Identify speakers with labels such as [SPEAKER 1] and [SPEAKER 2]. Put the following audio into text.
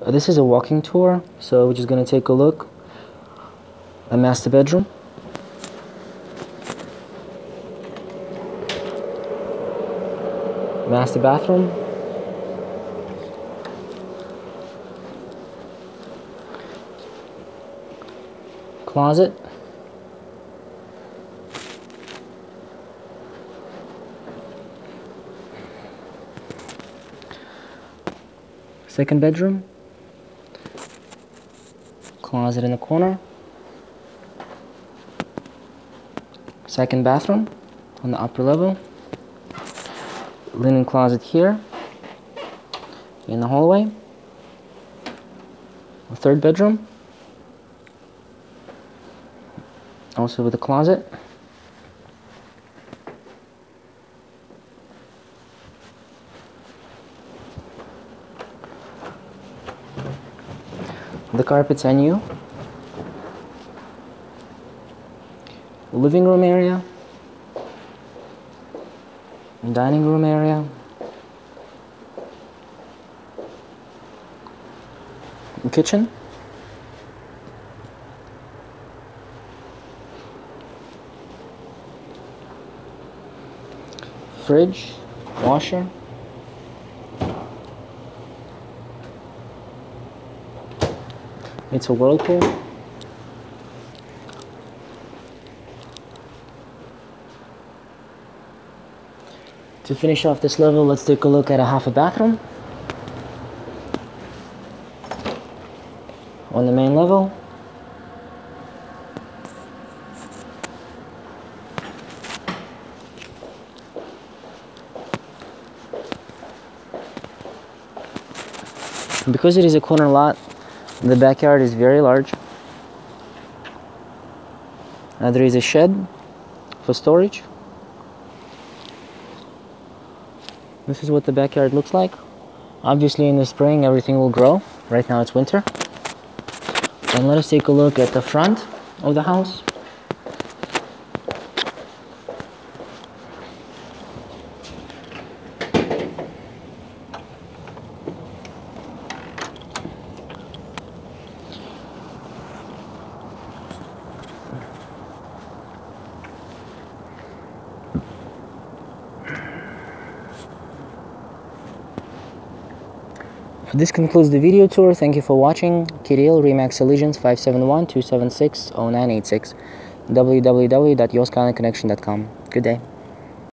[SPEAKER 1] Uh, this is a walking tour, so we're just gonna take a look a master bedroom. Master bathroom. Closet. Second bedroom. Closet in the corner. Second bathroom on the upper level. Linen closet here in the hallway. A third bedroom. Also with a closet. The carpets are new. Living room area. Dining room area. Kitchen. Fridge, washer. It's a whirlpool. To finish off this level, let's take a look at a half a bathroom. On the main level. Because it is a corner lot, the backyard is very large. Uh, there is a shed for storage. This is what the backyard looks like. Obviously in the spring everything will grow. Right now it's winter. And let us take a look at the front of the house. This concludes the video tour. Thank you for watching. Kirill Remax Allegiance 571-276-0986 www.yourskylineconnection.com. Good day.